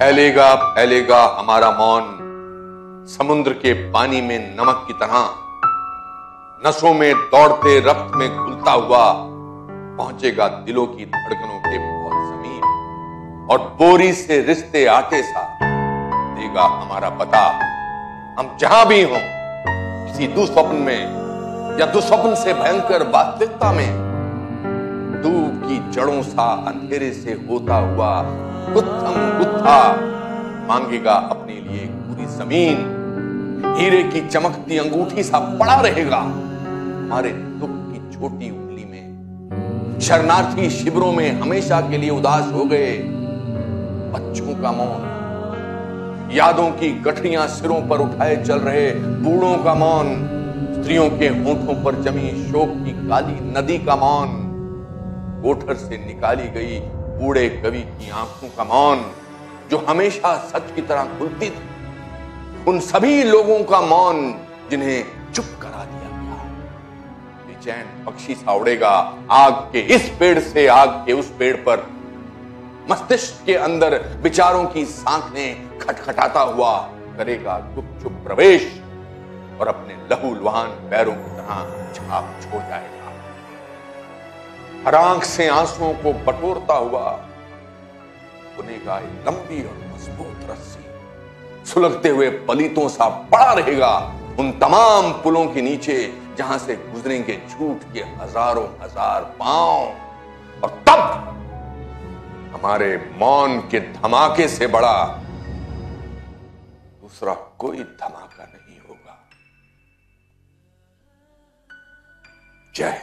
फैलेगा फैलेगा हमारा मौन समुद्र के पानी में नमक की तरह। नसों में दौड़ते रक्त में घुलता हुआ पहुंचेगा दिलों की धड़कनों के बहुत ज़मीन और बोरी से रिश्ते आटे सा देगा हमारा पता। हम जहाँ भी हों, किसी दुस्वप्न में या दुस्वप्न से भयंकर वास्तविकता में दूब की जड़ों सा अंधेरे से होता हुआ गुत्थम गुत्था मांगेगा अपने लिए पूरी ज़मीन। हीरे की चमकती अंगूठी सा पड़ा रहेगा। हमारे दुख की छोटी उंगली में, शरणार्थी शिविरों में हमेशा के लिए उदास हो गए। बच्चों का मौन, यादों की गठरियाँ सिरों पर उठाए चल रहे बूढ़ों का मौन, स्त्रियों के होठों पर जमी शोक की काली नदी का मौन। कोठर से निकाली गई बूढ़े कवि की आँखों का मौन, जो हमेशा सच की तरह खुलती थी। उन सभी लोगों का मौन जिन्हें चुप करा दिया गया बेचैन पक्षी सा उड़ेगा आग के इस पेड़ से, आग के उस पेड़ पर। मस्तिष्क के अंदर विचारों की सांखें खटखटाता हुआ करेगा गुपचुप प्रवेश और अपने लहू लुहान पैरों की तरह छाप छोड़ जाएगा। हर आँख से आंसुओं को बटोरता हुआ बुनेगा लंबी और मज़बूत रस्सी। सुलगते हुए पलितों सा पड़ा रहेगा उन तमाम पुलों के नीचे, जहाँ से गुजरेंगे झूठ के हज़ारों हज़ार पाँव। और तब हमारे मौन के धमाके से बड़ा दूसरा कोई धमाका नहीं होगा। जय